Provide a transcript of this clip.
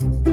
you